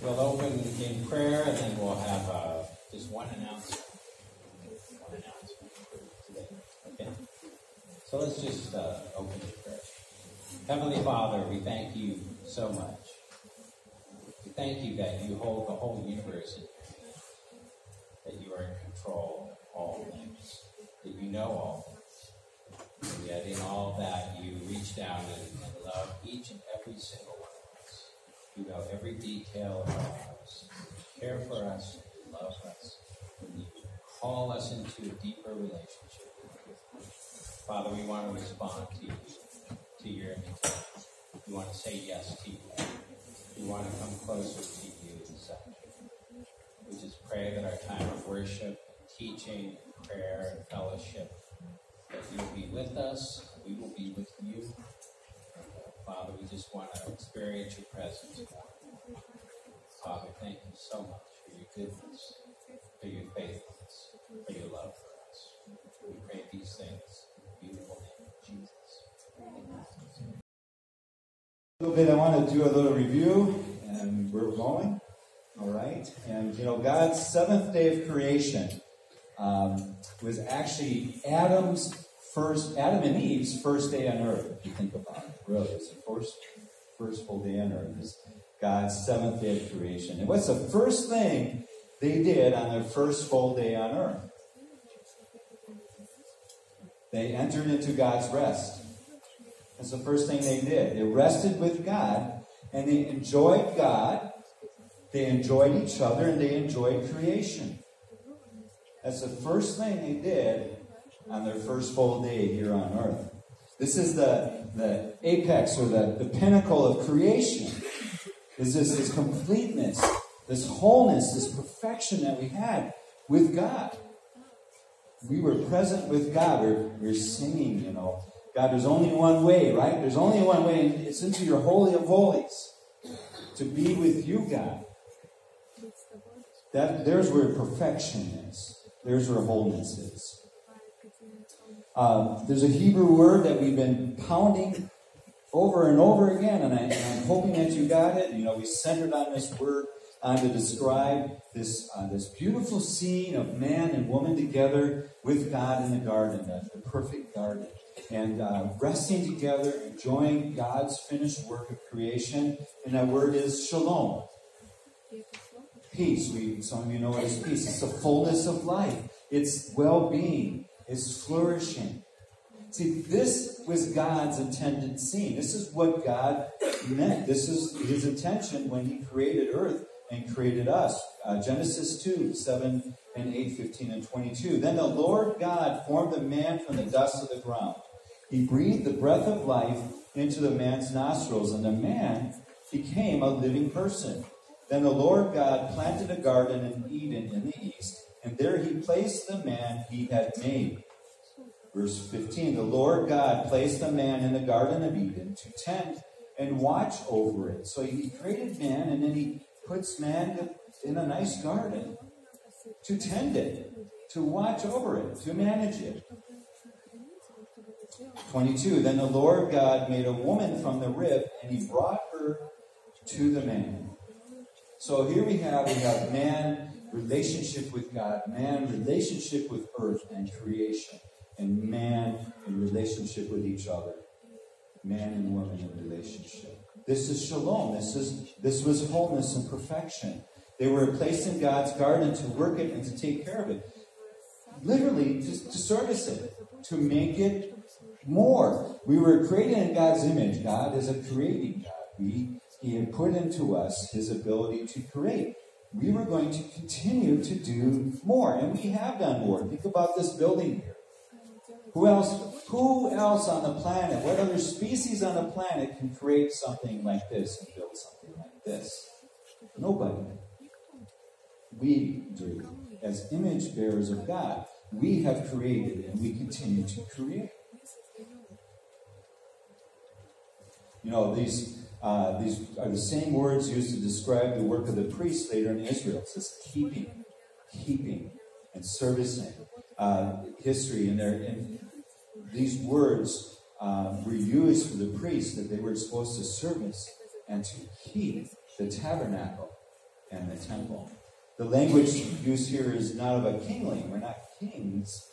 We'll open in prayer and then we'll have uh, just one announcement. One announcement today. Okay? So let's just uh, open in prayer. Heavenly Father, we thank you so much. We thank you that you hold the whole universe in your hands, that you are in control of all things, that you know all things. And yet in all that, you reach down and, and love each and every single. You know every detail of our lives. Care for us, love us, call us into a deeper relationship. Father, we want to respond to you, to your invitation. We want to say yes to you. We want to come closer to you in such. We just pray that our time of worship, teaching, and prayer, and fellowship, that you will be with us, we will be with you. Father, we just want to experience your presence. Father, thank you so much for your goodness, for your faithfulness, for your love for us. We pray these things in the beautiful name of Jesus. A little bit, I want to do a little review and where we're going. All right. And, you know, God's seventh day of creation um, was actually Adam's first, Adam and Eve's first day on earth, if you think about it. Really, it's the first, first full day on earth. Is God's seventh day of creation. And what's the first thing they did on their first full day on earth? They entered into God's rest. That's the first thing they did. They rested with God and they enjoyed God, they enjoyed each other, and they enjoyed creation. That's the first thing they did on their first full day here on earth. This is the, the apex or the, the pinnacle of creation. Is this, this completeness, this wholeness, this perfection that we had with God. We were present with God. We're, we're singing, you know. God, there's only one way, right? There's only one way, it's into your holy of holies to be with you, God. That there's where perfection is. There's where wholeness is. Um, there's a Hebrew word that we've been pounding over and over again, and, I, am hoping that you got it. You know, we centered on this word uh, to describe this uh, this beautiful scene of man and woman together with God in the garden, the, the perfect garden, and uh, resting together, enjoying God's finished work of creation. And that word is shalom. Peace. We some of you know is peace. It's the fullness of life. It's well-being. It's flourishing. See, this was God's intended scene. This is what God meant. This is his intention when he created earth and created us. Uh, Genesis 2, 7 and 8, 15 and 22. Then the Lord God formed the man from the dust of the ground. He breathed the breath of life into the man's nostrils, and the man became a living person. Then the Lord God planted a garden in Eden in the east, and there he placed the man he had made. Verse 15 The Lord God placed the man in the Garden of Eden to tend and watch over it. So he created man, and then he puts man in a nice garden to tend it, to watch over it, to manage it. 22 Then the Lord God made a woman from the rib, and he brought her to the man. So here we have we have man relationship with God, man relationship with earth and creation, and man in relationship with each other, man and woman in relationship. This is shalom. This is this was wholeness and perfection. They were placed in God's garden to work it and to take care of it. Literally, to, to service it, to make it more. We were created in God's image. God is a creating God. We he had put into us his ability to create. We were going to continue to do more, and we have done more. Think about this building here. Who else? Who else on the planet? What other species on the planet can create something like this and build something like this? Nobody. We do. As image bearers of God, we have created and we continue to create. You know, these uh, these are the same words used to describe the work of the priests later in Israel. It says keeping, keeping, and servicing uh, history. And, and these words uh, were used for the priests that they were supposed to service and to keep the tabernacle. and the temple. The language used here is not of a kingly. We're not kings,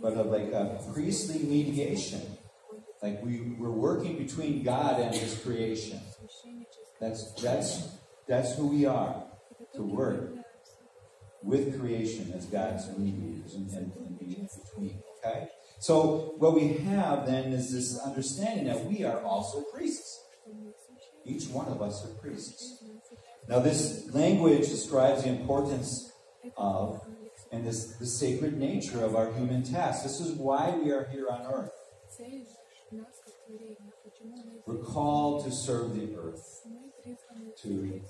but of like a priestly mediation. Like we, we're working between God and His creation. That's that's that's who we are to work with creation as God's mediators and, and, and be in between. Okay? So what we have then is this understanding that we are also priests. Each one of us are priests. Now this language describes the importance of and this the sacred nature of our human task. This is why we are here on earth. We're called to serve the earth, to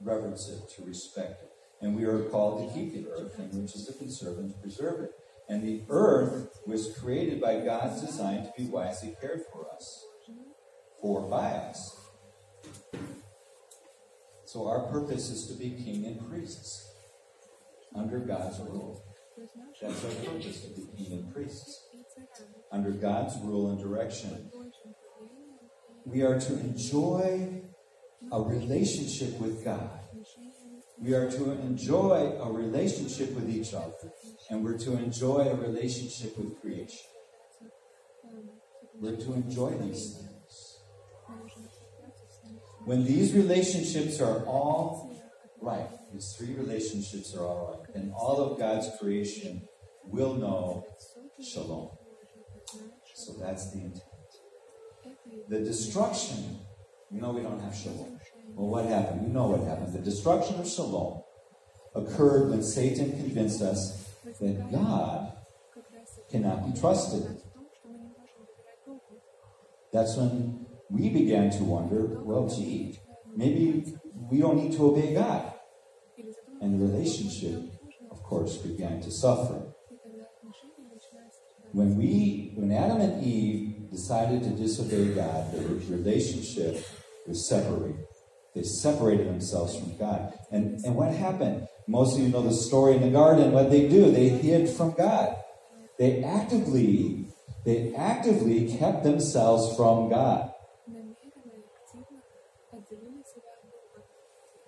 reverence it, to respect it. And we are called to keep the earth, and which is to conserve and to preserve it. And the earth was created by God's design to be wisely cared for us, for by us. So our purpose is to be king and priests under God's rule. That's our purpose to be king and priests under God's rule and direction. We are to enjoy a relationship with God. We are to enjoy a relationship with each other. And we're to enjoy a relationship with creation. We're to enjoy these things. When these relationships are all right, these three relationships are all right, then all of God's creation will know shalom. So that's the intent. The destruction, you know we don't have shalom. Well, what happened? You know what happened. The destruction of shalom occurred when Satan convinced us that God cannot be trusted. That's when we began to wonder, well, gee, maybe we don't need to obey God. And the relationship, of course, began to suffer. When we, when Adam and Eve decided to disobey God, the relationship was separated. They separated themselves from God. And, and what happened? Most of you know the story in the garden. What they do? They hid from God. They actively, they actively kept themselves from God.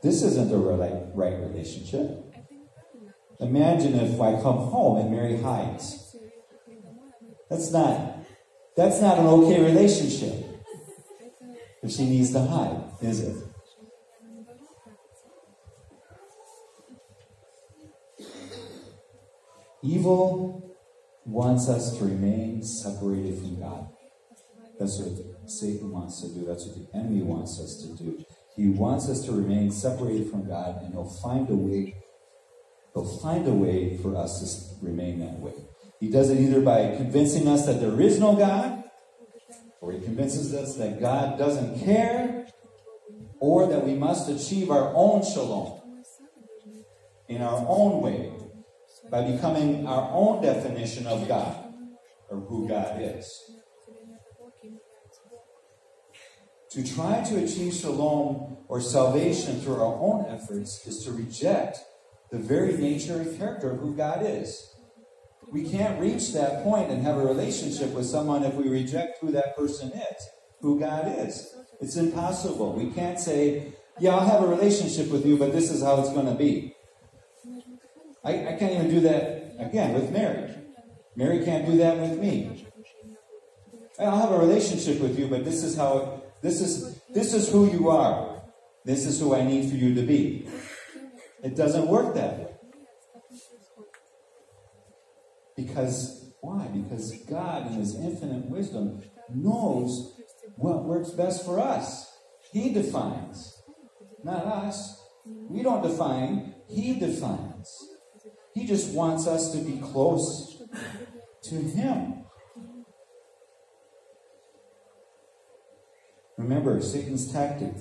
This isn't a right, right relationship. Imagine if I come home and Mary hides. That's not that's not an okay relationship. If she needs to hide, is it? Evil wants us to remain separated from God. That's what Satan wants to do. That's what the enemy wants us to do. He wants us to remain separated from God, and he'll find a way. He'll find a way for us to remain that way. He does it either by convincing us that there is no God, or he convinces us that God doesn't care, or that we must achieve our own shalom in our own way by becoming our own definition of God or who God is. To try to achieve shalom or salvation through our own efforts is to reject the very nature and character of who God is. We can't reach that point and have a relationship with someone if we reject who that person is, who God is. It's impossible. We can't say, Yeah, I'll have a relationship with you, but this is how it's going to be. I, I can't even do that again with Mary. Mary can't do that with me. I'll have a relationship with you, but this is how it, this is this is who you are. This is who I need for you to be. It doesn't work that way. Because why? Because God in his infinite wisdom knows what works best for us. He defines, not us. We don't define, he defines. He just wants us to be close to Him. Remember, Satan's tactic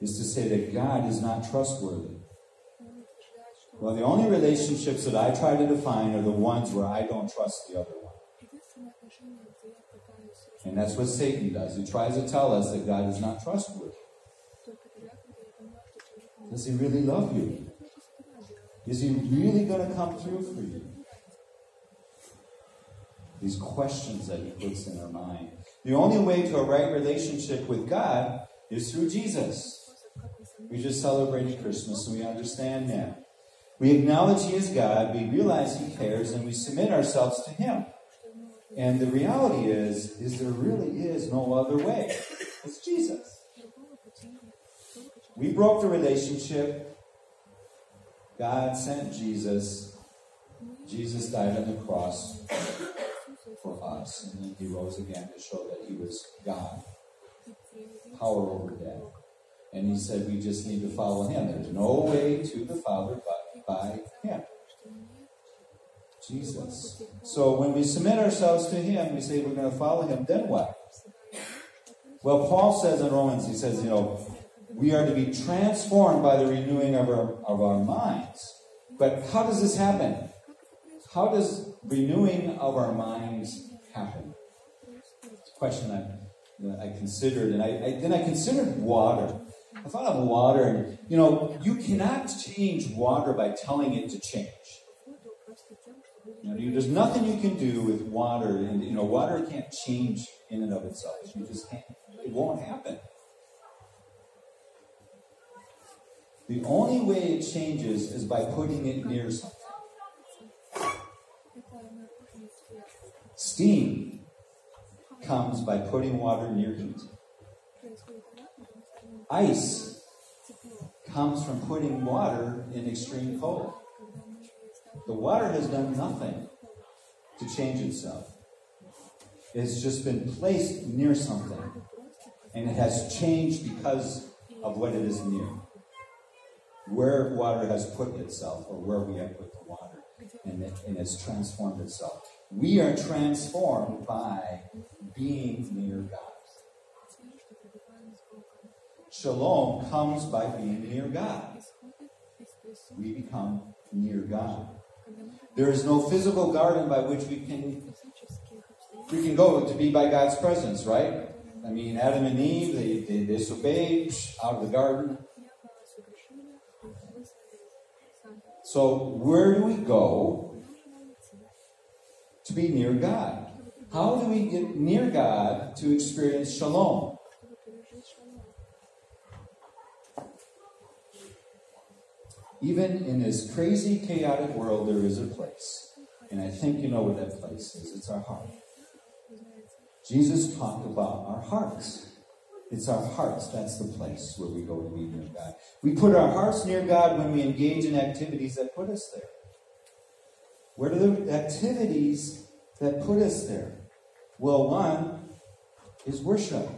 is to say that God is not trustworthy. Well, the only relationships that I try to define are the ones where I don't trust the other one. And that's what Satan does. He tries to tell us that God is not trustworthy. Does he really love you? Is he really going to come through for you? These questions that he puts in our mind. The only way to a right relationship with God is through Jesus. We just celebrated Christmas and we understand now. We acknowledge He is God, we realize He cares, and we submit ourselves to Him. And the reality is, is there really is no other way. It's Jesus. We broke the relationship. God sent Jesus. Jesus died on the cross for us, and then he rose again to show that he was God. Power over death. And he said we just need to follow him. There's no way to the Father by him. Jesus. So when we submit ourselves to him, we say we're going to follow him, then what? Well, Paul says in Romans, he says, you know, we are to be transformed by the renewing of our, of our minds. But how does this happen? How does renewing of our minds happen? It's a question I, I considered, and I, I, then I considered water. I thought of water, and you know, you cannot change water by telling it to change. You know, there's nothing you can do with water, and you know, water can't change in and of itself. You just can't. It won't happen. The only way it changes is by putting it near something. Steam comes by putting water near heat. Ice comes from putting water in extreme cold. The water has done nothing to change itself. It's just been placed near something. And it has changed because of what it is near. Where water has put itself, or where we have put the water, and, it, and transformed itself. We are transformed by being near God. Shalom comes by being near God. We become near God. There is no physical garden by which we can we can go to be by God's presence, right? I mean, Adam and Eve, they, they disobeyed out of the garden. So, where do we go to be near God? How do we get near God to experience shalom? Even in this crazy, chaotic world, there is a place. And I think you know what that place is. It's our heart. Jesus talked about our hearts. It's our hearts. That's the place where we go to be near God. We put our hearts near God when we engage in activities that put us there. What are the activities that put us there? Well, one is worship.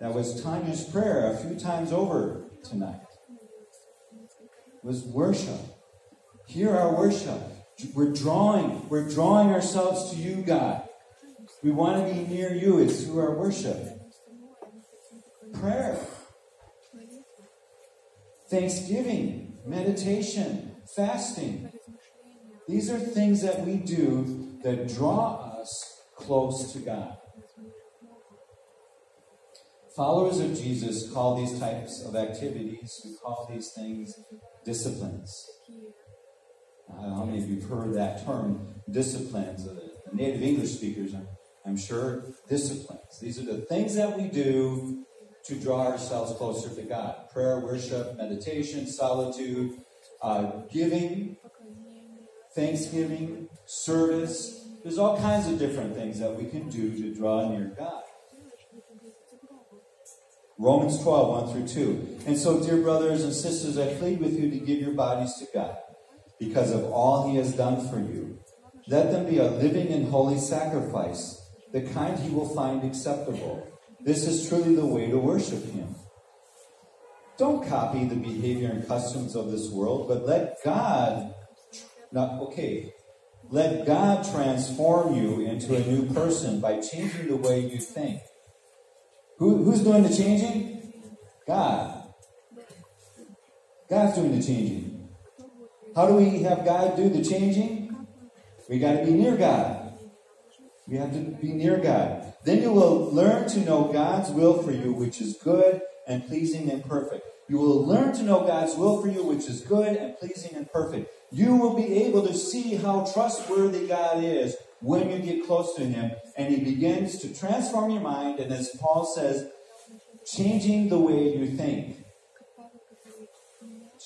That was Tanya's prayer a few times over tonight was worship. Hear our worship. We're drawing, we're drawing ourselves to you, God. We want to be near you. It's through our worship. Prayer. Thanksgiving, meditation, fasting. These are things that we do that draw us close to God. Followers of Jesus call these types of activities, we call these things disciplines. Uh, how many of you have heard that term, disciplines? Uh, native English speakers, I'm, I'm sure, disciplines. These are the things that we do to draw ourselves closer to God prayer, worship, meditation, solitude, uh, giving, thanksgiving, service. There's all kinds of different things that we can do to draw near God. Romans 12, 1 through 2. And so, dear brothers and sisters, I plead with you to give your bodies to God because of all he has done for you. Let them be a living and holy sacrifice, the kind he will find acceptable. This is truly the way to worship him. Don't copy the behavior and customs of this world, but let God, not, okay, let God transform you into a new person by changing the way you think. Who, who's doing the changing? God. God's doing the changing. How do we have God do the changing? We got to be near God. We have to be near God. Then you will learn to know God's will for you, which is good and pleasing and perfect. You will learn to know God's will for you, which is good and pleasing and perfect. You will be able to see how trustworthy God is when you get close to Him, and He begins to transform your mind. And as Paul says, Changing the way you think.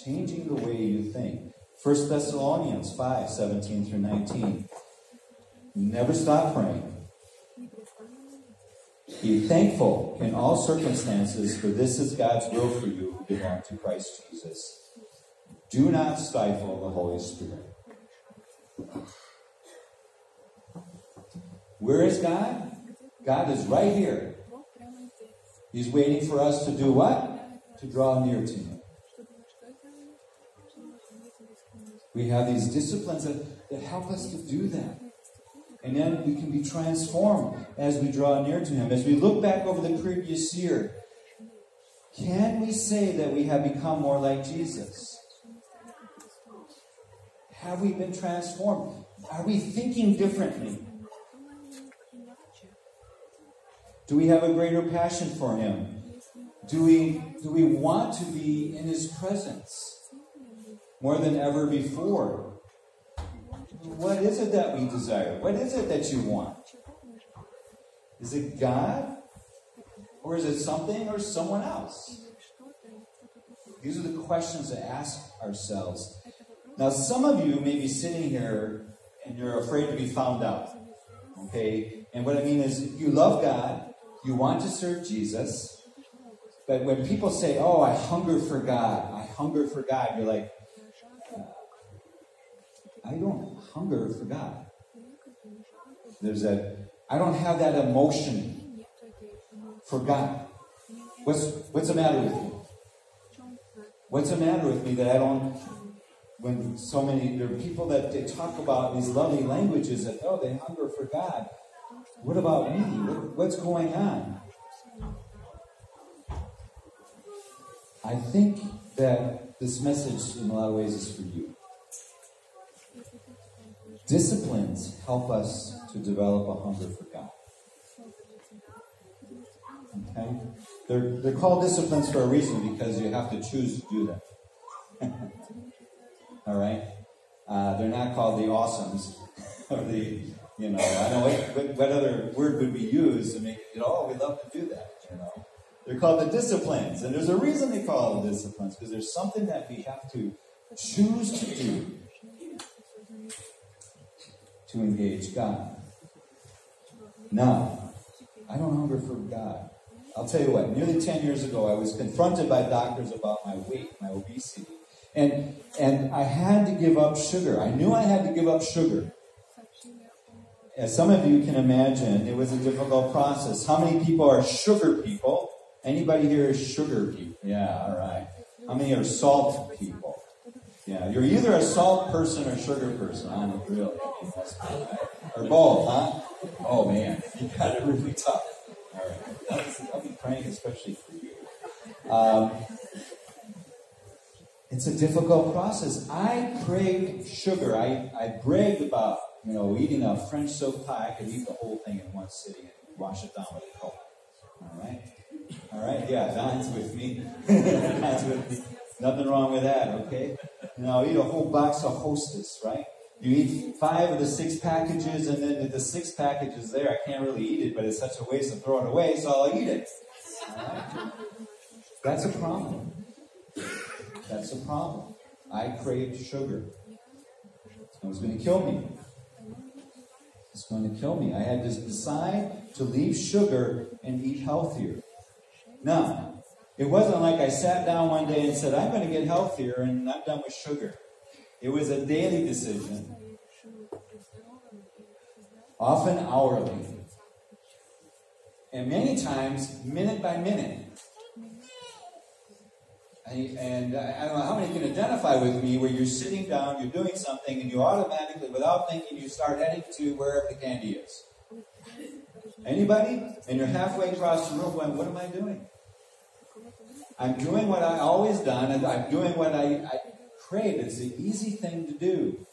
Changing the way you think. 1 Thessalonians 5 17 through 19. Never stop praying. Be thankful in all circumstances, for this is God's will for you who belong to Christ Jesus. Do not stifle the Holy Spirit. Where is God? God is right here. He's waiting for us to do what? To draw near to Him. We have these disciplines that, that help us to do that. And then we can be transformed as we draw near to Him. As we look back over the previous year, can we say that we have become more like Jesus? Have we been transformed? Are we thinking differently? Do we have a greater passion for Him? Do we, do we want to be in His presence more than ever before? What is it that we desire? What is it that you want? Is it God? Or is it something or someone else? These are the questions to ask ourselves. Now, some of you may be sitting here and you're afraid to be found out. Okay? And what I mean is, you love God, you want to serve Jesus, but when people say, Oh, I hunger for God, I hunger for God, you're like, I don't hunger for God. There's that, I don't have that emotion for God. What's, what's the matter with me? What's the matter with me that I don't, when so many, there are people that they talk about these lovely languages that, oh, they hunger for God. What about me? What's going on? I think that this message, in a lot of ways, is for you. Disciplines help us to develop a hunger for God. Okay? They're, they're called disciplines for a reason because you have to choose to do them. All right? Uh, they're not called the awesomes or the, you know, I know what, what, other word would we use to make it, oh, we love to do that, you know. They're called the disciplines. And there's a reason they call them disciplines because there's something that we have to choose to do to engage God. Now, I don't hunger for God. I'll tell you what, nearly 10 years ago, I was confronted by doctors about my weight, my obesity. And, and I had to give up sugar. I knew I had to give up sugar. As some of you can imagine, it was a difficult process. How many people are sugar people? Anybody here is sugar people? Yeah, all right. How many are salt people? Yeah, you're either a salt person or sugar person. I don't really. Or both, huh? Oh man, you got it really tough. All right, I'll be praying especially for you. Um, it's a difficult process. I crave sugar. I, I bragged about, you know, eating a French soap pie. I could eat the whole thing in one sitting and wash it down with a Coke. All right? All right? Yeah, Don's with me. Don's with me. Nothing wrong with that, okay? You know, eat a whole box of Hostess, right? You eat five of the six packages, and then the six packages there, I can't really eat it, but it's such a waste to throw it away, so I'll eat it. That's a problem. That's a problem. I craved sugar. It was going to kill me. It's going to kill me. I had to decide to leave sugar and eat healthier. Now, it wasn't like I sat down one day and said, I'm going to get healthier and I'm done with sugar. It was a daily decision, often hourly, and many times minute by minute. And I don't know how many can identify with me where you're sitting down, you're doing something, and you automatically, without thinking, you start heading to wherever the candy is. Anybody? And you're halfway across the room going, What am I doing? I'm doing what I always done, and I'm doing what I, I crave. It's the easy thing to do.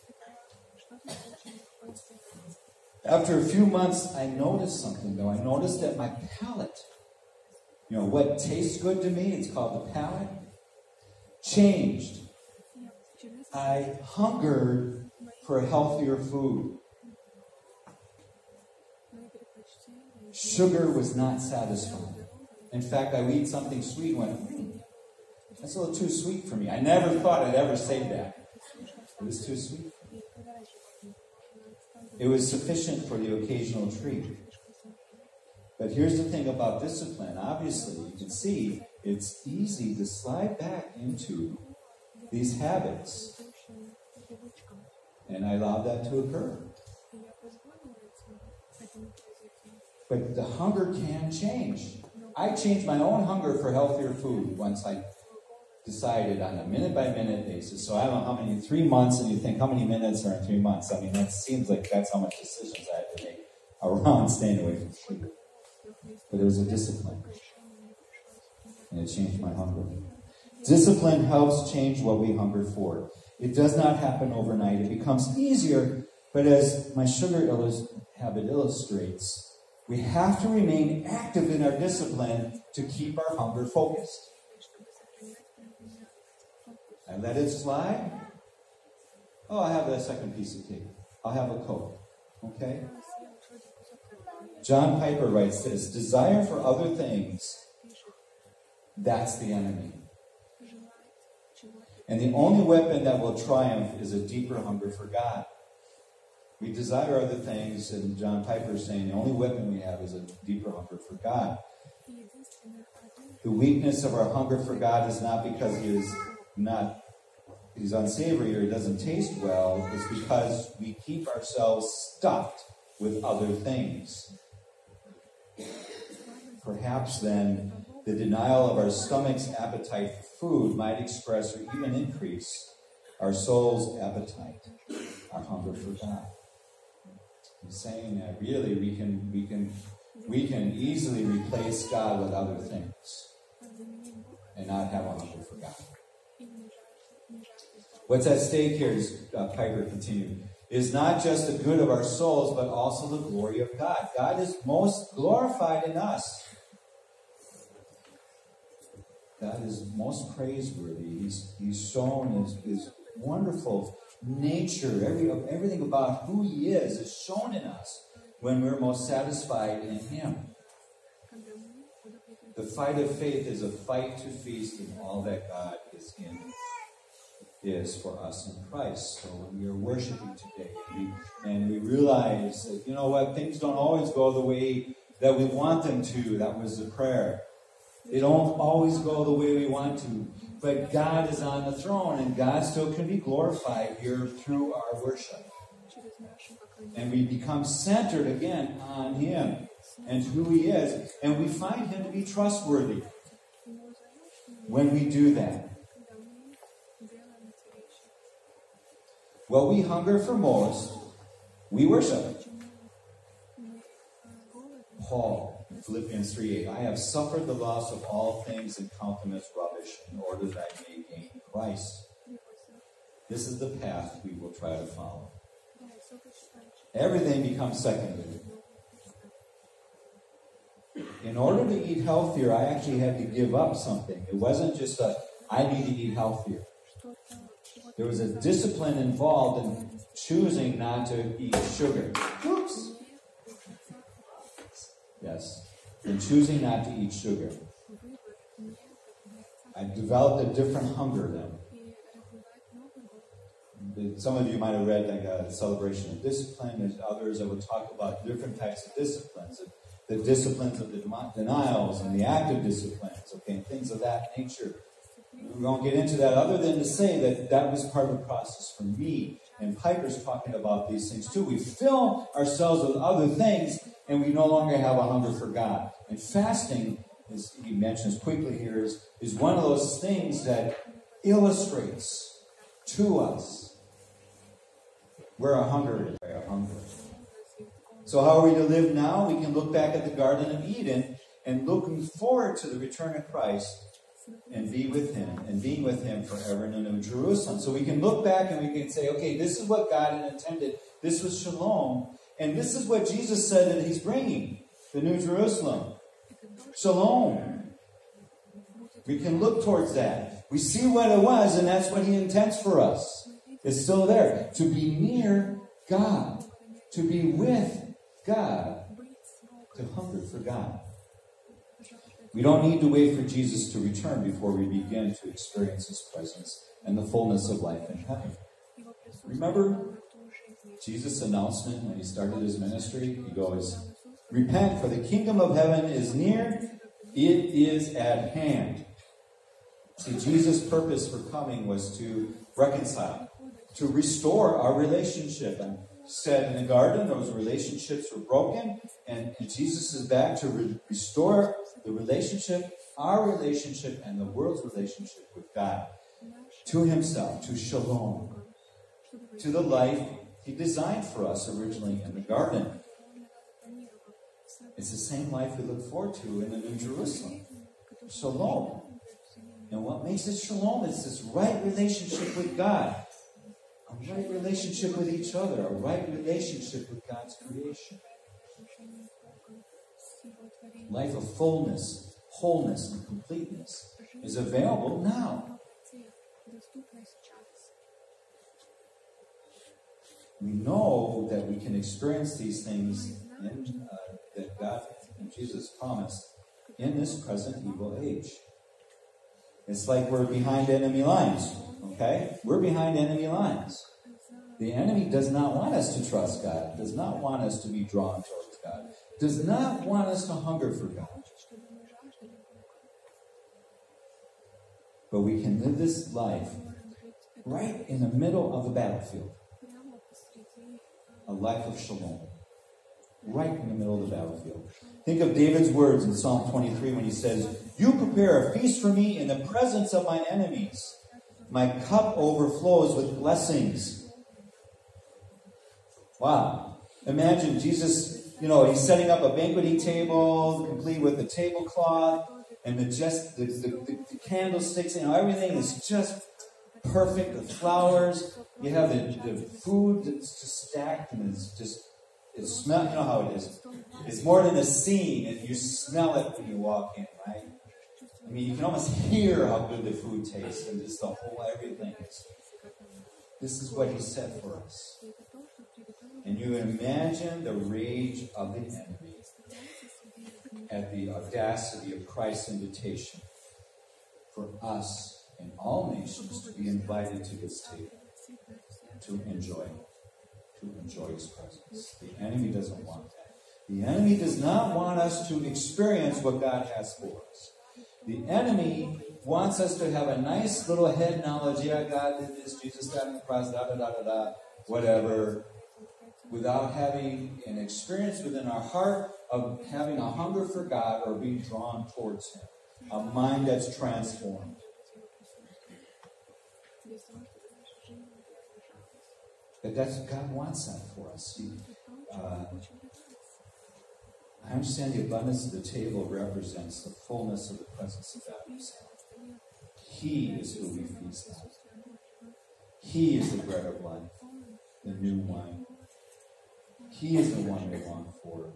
After a few months, I noticed something though. I noticed that my palate, you know, what tastes good to me, it's called the palate, changed. I hungered for healthier food. Sugar was not satisfying. In fact, I would eat something sweet when that's a little too sweet for me. I never thought I'd ever say that. It was too sweet. It was sufficient for the occasional treat. But here's the thing about discipline. Obviously, you can see it's easy to slide back into these habits. And I allowed that to occur. But the hunger can change. I changed my own hunger for healthier food once I decided on a minute by minute basis. So I don't know how many, three months, and you think how many minutes are in three months? I mean, that seems like that's how much decisions I had to make around staying away from sugar. But it was a discipline. And it changed my hunger. Discipline helps change what we hunger for. It does not happen overnight. It becomes easier, but as my sugar habit illustrates, we have to remain active in our discipline to keep our hunger focused. I let it slide. Oh, I have a second piece of cake. I'll have a Coke. Okay? John Piper writes this desire for other things, that's the enemy. And the only weapon that will triumph is a deeper hunger for God. We desire other things, and John Piper is saying the only weapon we have is a deeper hunger for God. The weakness of our hunger for God is not because he is not he's unsavory or he doesn't taste well, it's because we keep ourselves stuffed with other things. Perhaps then the denial of our stomach's appetite for food might express or even increase our soul's appetite, our hunger for God. He's saying that really we can we can we can easily replace God with other things and not have a hunger for God. What's at stake here, as uh, Piper continued, is not just the good of our souls, but also the glory of God. God is most glorified in us. God is most praiseworthy. He's, he's shown his, his wonderful nature, every, everything about who He is, is shown in us when we're most satisfied in Him. The fight of faith is a fight to feast in all that God is in, is for us in Christ. So when we are worshiping today, we, and we realize that, you know what, things don't always go the way that we want them to. That was the prayer. They don't always go the way we want to. But God is on the throne, and God still can be glorified here through our worship. And we become centered again on Him and who He is, and we find Him to be trustworthy when we do that. Well, we hunger for most, we worship. Paul Philippians 3 8. I have suffered the loss of all things and count them as rubbish in order that I may gain Christ. This is the path we will try to follow. Everything becomes secondary. In order to eat healthier, I actually had to give up something. It wasn't just a, I need to eat healthier. There was a discipline involved in choosing not to eat sugar. Oops. Yes and choosing not to eat sugar. I developed a different hunger then. Some of you might have read like uh, a celebration of discipline. There's others that would talk about different types of disciplines, the disciplines of the denials and the active disciplines, okay, and things of that nature. We won't get into that other than to say that that was part of the process for me. And Piper's talking about these things too. We fill ourselves with other things and we no longer have a hunger for God. And fasting, as he mentions quickly here, is, is one of those things that illustrates to us where our hunger is. Our hunger. So, how are we to live now? We can look back at the Garden of Eden and looking forward to the return of Christ and be with Him and being with Him forever in the New Jerusalem. So we can look back and we can say, okay, this is what God intended. This was shalom. And this is what Jesus said that He's bringing the New Jerusalem. Shalom. We can look towards that. We see what it was, and that's what He intends for us. It's still there. To be near God, to be with God, to hunger for God. We don't need to wait for Jesus to return before we begin to experience his presence and the fullness of life in heaven. Remember Jesus' announcement when he started his ministry? He goes, Repent, for the kingdom of heaven is near, it is at hand. See, Jesus' purpose for coming was to reconcile, to restore our relationship. And said in the garden, those relationships were broken, and Jesus is back to re- restore the relationship, our relationship, and the world's relationship with God to Himself, to shalom, to the life He designed for us originally in the garden. It's the same life we look forward to in the New Jerusalem. Shalom. And what makes it shalom is this right relationship with God, a right relationship with each other, a right relationship with God's creation. Life of fullness, wholeness, and completeness is available now. We know that we can experience these things in, uh, that God and Jesus promised in this present evil age. It's like we're behind enemy lines, okay? We're behind enemy lines. The enemy does not want us to trust God, does not want us to be drawn towards God, does not want us to hunger for God. But we can live this life right in the middle of the battlefield. A life of shalom. Right in the middle of the battlefield. Think of David's words in Psalm 23 when he says, You prepare a feast for me in the presence of my enemies. My cup overflows with blessings. Wow. Imagine Jesus, you know, he's setting up a banqueting table, complete with the tablecloth and the just the, the, the, the candlesticks, you know, everything is just perfect. The flowers, you have the, the food that's just stacked and it's just it smells. You know how it is. It's more than a scene, and you smell it when you walk in, right? I mean, you can almost hear how good the food tastes, and just the whole everything. Is, this is what He said for us. And you imagine the rage of the enemy at the audacity of Christ's invitation for us and all nations to be invited to this table to enjoy to enjoy his presence. The enemy doesn't want that. The enemy does not want us to experience what God has for us. The enemy wants us to have a nice little head knowledge. Yeah, God did this, Jesus died on the cross, da da da da da, whatever, without having an experience within our heart of having a hunger for God or being drawn towards Him. A mind that's transformed. But that's God wants that for us. He, uh, I understand the abundance of the table represents the fullness of the presence of God Himself. He is who we feast on. He is the bread of life, the new wine. He is the one we long for.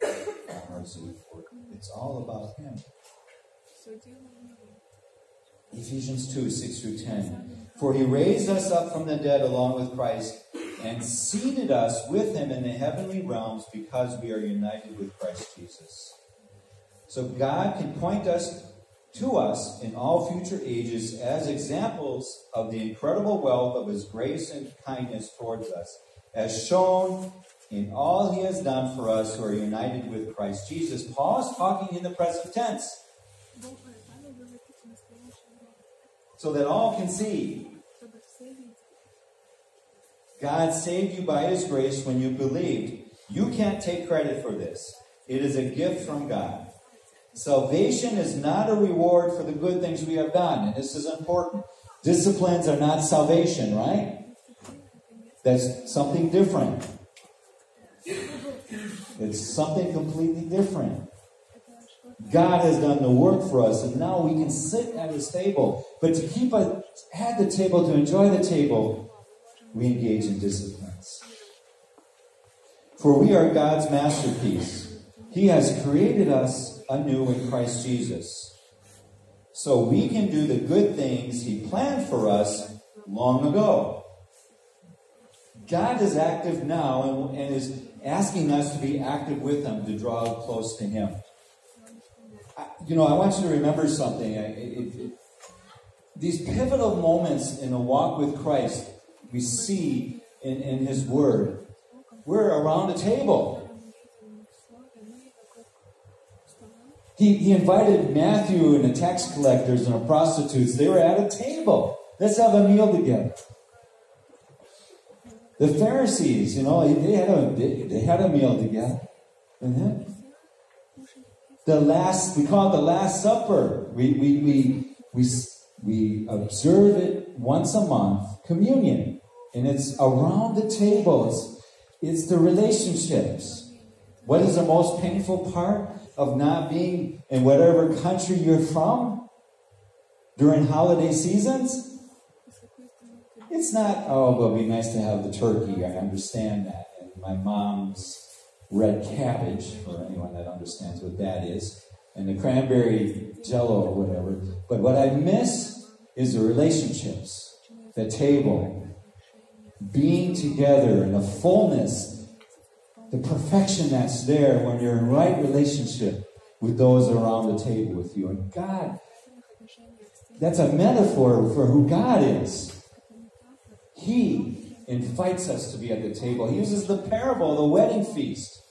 Look for. It's all about Him. Ephesians 2 6 through 10. For he raised us up from the dead along with Christ and seated us with him in the heavenly realms because we are united with Christ Jesus. So God can point us to us in all future ages as examples of the incredible wealth of his grace and kindness towards us, as shown in all he has done for us who are united with Christ Jesus. Paul is talking in the present tense so that all can see. God saved you by His grace when you believed. You can't take credit for this, it is a gift from God. Salvation is not a reward for the good things we have done, and this is important. Disciplines are not salvation, right? That's something different. It's something completely different. God has done the work for us, and now we can sit at His table. But to keep us at the table, to enjoy the table, we engage in disciplines. For we are God's masterpiece. He has created us anew in Christ Jesus. So we can do the good things He planned for us long ago. God is active now and, and is asking us to be active with Him, to draw close to Him you know, I want you to remember something. I- it- it- these pivotal moments in a walk with Christ, we see in, in His Word. We're around a table. He, he invited Matthew and the tax collectors and the prostitutes. They were at a table. Let's have a meal together. The Pharisees, you know, they had a they, had a meal together. Then the last we call it the Last Supper. We we we we we observe it once a month, communion, and it's around the table. It's, it's the relationships. What is the most painful part of not being in whatever country you're from during holiday seasons? It's not, oh, but it'd be nice to have the turkey. I understand that. And my mom's red cabbage, for anyone that understands what that is, and the cranberry jello or whatever. But what I miss is the relationships, the table, being together and the fullness, the perfection that's there when you're in right relationship with those around the table with you. And God, that's a metaphor for who God is. He invites us to be at the table. He uses the parable, the wedding feast,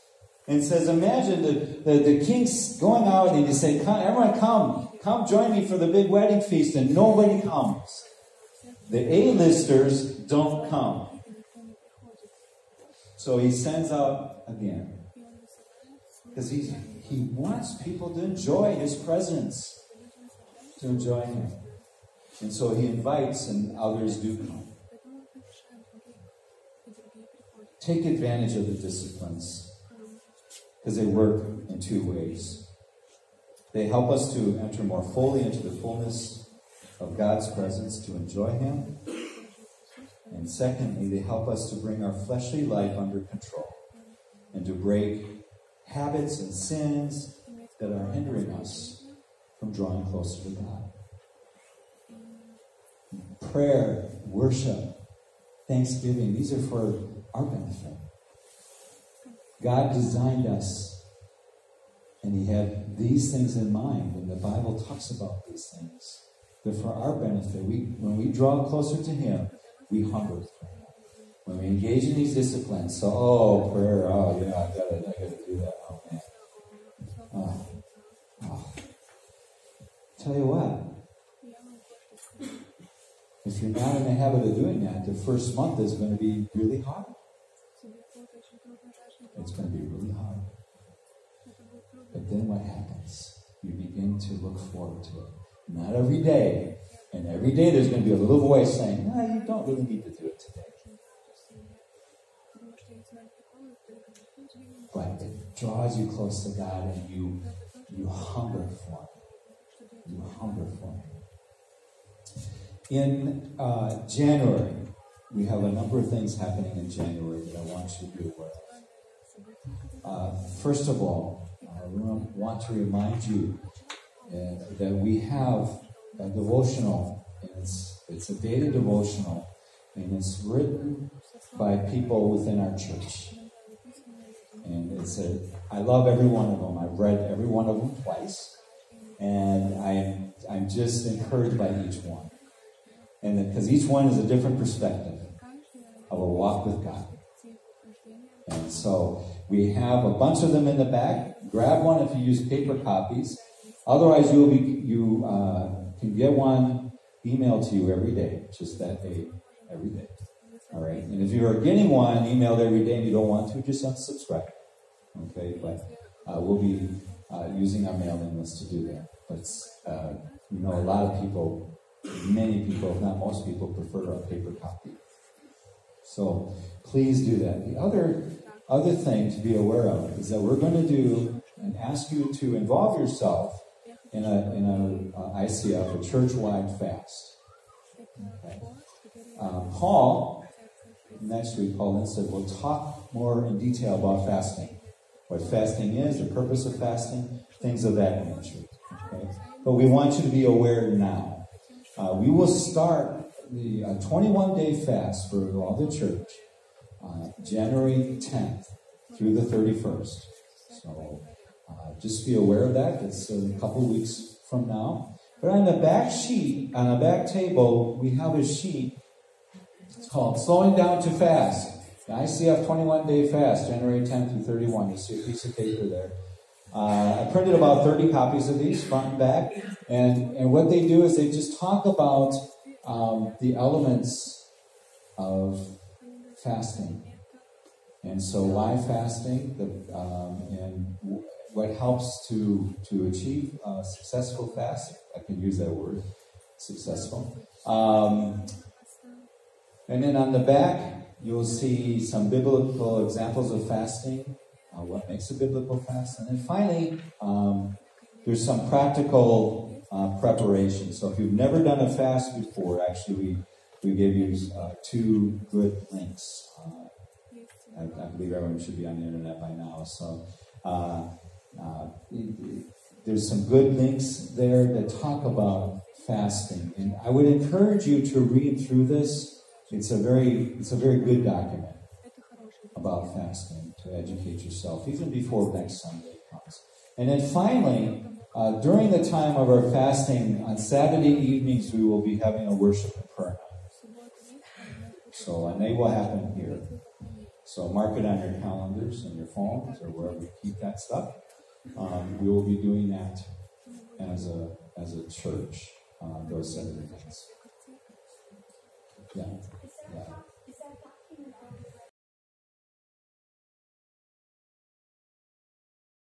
and says, Imagine the, the, the king's going out and he say, come, Everyone come, come join me for the big wedding feast, and nobody comes. The A-listers don't come. So he sends out again. Because he, he wants people to enjoy his presence, to enjoy him. And so he invites, and others do come. Take advantage of the disciplines because they work in two ways. They help us to enter more fully into the fullness of God's presence, to enjoy Him. And secondly, they help us to bring our fleshly life under control and to break habits and sins that are hindering us from drawing closer to God. Prayer, worship, thanksgiving, these are for our benefit. God designed us, and He had these things in mind and the Bible talks about these things. They're for our benefit. We, when we draw closer to Him, we hunger for Him. When we engage in these disciplines, so oh prayer, oh yeah, I gotta, I gotta do that. Oh man, oh, oh. Tell you what, if you're not in the habit of doing that, the first month is going to be really hard. It's going to be really hard. But then what happens? You begin to look forward to it. Not every day. And every day there's going to be a little voice saying, no, you don't really need to do it today. But it draws you close to God and you you hunger for Him. You hunger for Him. In uh, January, we have a number of things happening in January that I want you to be aware of. Uh, first of all, I want to remind you uh, that we have a devotional, it's, it's a daily devotional, and it's written by people within our church. And it's a, I love every one of them. I've read every one of them twice, and I'm, I'm just encouraged by each one. And because each one is a different perspective of a walk with God. And so we have a bunch of them in the back. Grab one if you use paper copies. Otherwise, you'll be you uh, can get one emailed to you every day, just that day, every day. All right. And if you are getting one emailed every day and you don't want to, just unsubscribe. Okay. But uh, we'll be uh, using our mailing list to do that. But uh, you know, a lot of people, many people, if not most people, prefer a paper copy. So please do that. The other other thing to be aware of is that we're going to do and ask you to involve yourself in a in a uh, ICF, a church-wide fast. Okay. Uh, Paul next week, Paul said we'll talk more in detail about fasting, what fasting is, the purpose of fasting, things of that nature. Okay? But we want you to be aware now. Uh, we will start the uh, 21 day fast for all the church uh, January 10th through the 31st. So Uh, just be aware of that. It's a couple weeks from now. But on the back sheet, on the back table, we have a sheet. It's called Slowing Down to Fast. The ICF 21 Day Fast, January 10th through 31. You see a piece of paper there. Uh, I printed about 30 copies of these, front and back. And, and what they do is they just talk about um, the elements of fasting. And so, why fasting? The, um, and what helps to, to achieve a successful fast? I can use that word, successful. Um, and then on the back, you'll see some biblical examples of fasting, uh, what makes a biblical fast. And then finally, um, there's some practical uh, preparation. So if you've never done a fast before, actually, we, we gave you uh, two good links. Uh, I, I, believe everyone should be on the internet by now. So uh, uh, there's some good links there that talk about fasting, and I would encourage you to read through this. It's a very it's a very good document about fasting to educate yourself, even before next Sunday comes. And then finally, uh, during the time of our fasting on Saturday evenings, we will be having a worship and prayer night. So, and they will happen here. So mark it on your calendars and your phones or wherever you keep that stuff. Um, we will be doing that as a as a church uh, those Saturday nights. Yeah, yeah.